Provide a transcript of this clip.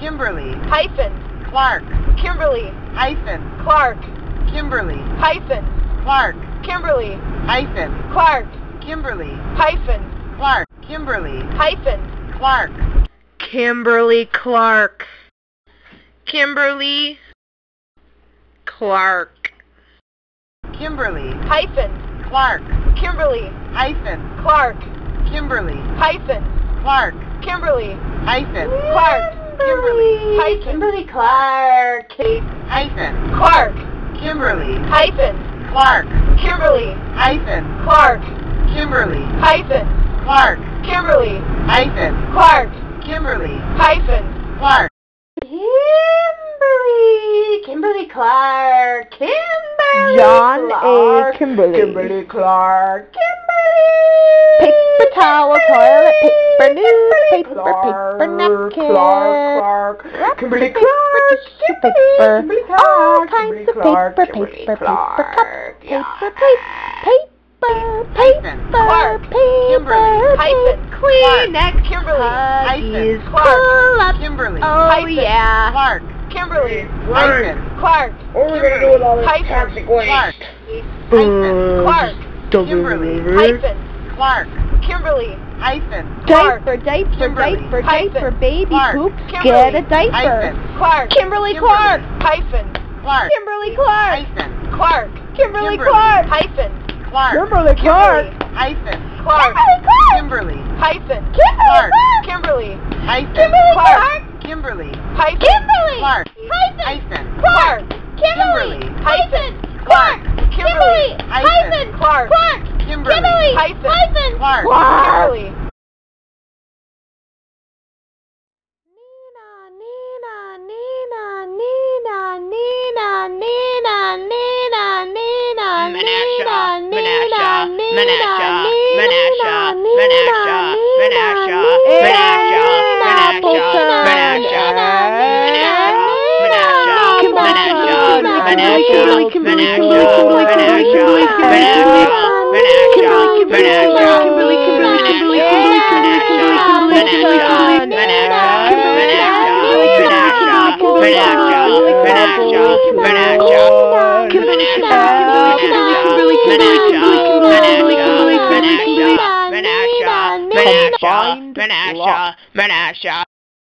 Kimberly, hyphen, Clark, Kimberly, hyphen, Clark, Kimberly, hyphen, Clark, Kimberly, hyphen, Clark, Kimberly, hyphen, Clark, Kimberly, hyphen, Clark, Kimberly Clark. Kimberly Clark. Kimberly, hyphen, Clark, Kimberly, hyphen, Clark, Kimberly, hyphen, Clark, Kimberly, hyphen, Clark, Kimberly, hyphen, Kimberly Clark. hyphen, Clark, Kimberly, hyphen, Clark, Kimberly, hyphen, Clark, Kimberly, hyphen, Clark, Kimberly, hyphen, Clark, Kimberly, hyphen, Clark, Kimberly. Kimberly Clark. Kimberly John Clark. A. Kimberly. Kimberly Clark. Paper towel, toilet paper, newspaper, Clark, paper napkin. Clark, Clark. Kimberly Clark. tissue paper, Kimberly all Clark. kinds Kimberly of Clark. paper, Kimberly paper, paper, Clark. cups, Yeah. paper, paper, paper, Hyphen. paper, Clark. Kimberly. Hyphen. Kleenex, Kimberly. Huggies, Clark. pull up. Kimberly, Oh Hyphen. yeah. Clark, Kimberly, hyphen, Clark, What are we gonna do with all this Hyphen. toxic Clark, waste? hyphen, Clark, Kimberly, hyphen, Clark, Kimberly, hyphen, Clark. Diaper, diaper, Kimberly. diaper, Hyphen. diaper, baby Clark. poops, Kimberly. get a diaper. hyphen, Clark, Kimberly Kimberly. Clark. hyphen, Clark, Kimberly Clark. hyphen, Clark, Kimberly. Clark. hyphen, Clark, Kimberly Clark. hyphen, Clark, Kimberly hyphen, Clark. Kimberly, hyphen, Kimberly Clark. Kimberly, hyphen, Kimberly. Clark, Hyphen. hyphen, Clark, Kimberly. Kimberly. Hyphen. Clark. Kimberly. Hyphen. Hyphen. Clark. Clark. Kimberly, Kimberly. Hyphen. Hyphen. Clark. Kimberly, Neenah, Neenah, Neenah, Neenah, Neenah, Neenah, Neenah, Neenah, Menasha, Neenah, Menasha, Neenah, Menasha, Neenah, Menasha, Neenah, Menasha, Neenah, Menasha, Neenah, Menasha, Appleton, Menasha, Neenah, Menasha, Neenah, Menasha, Neenah, Menasha, Neenah, Menasha, Kimberly, Menasha, Kimberly, Menasha, Kimberly, Menasha, Kimberly, Menasha, Kimberly, Menasha, Kimberly, Kimberly, Menasha, Kimberly, Menasha, Kimberly, Menasha, Kimberly, Menasha, Menasha, Menasha, Menasha,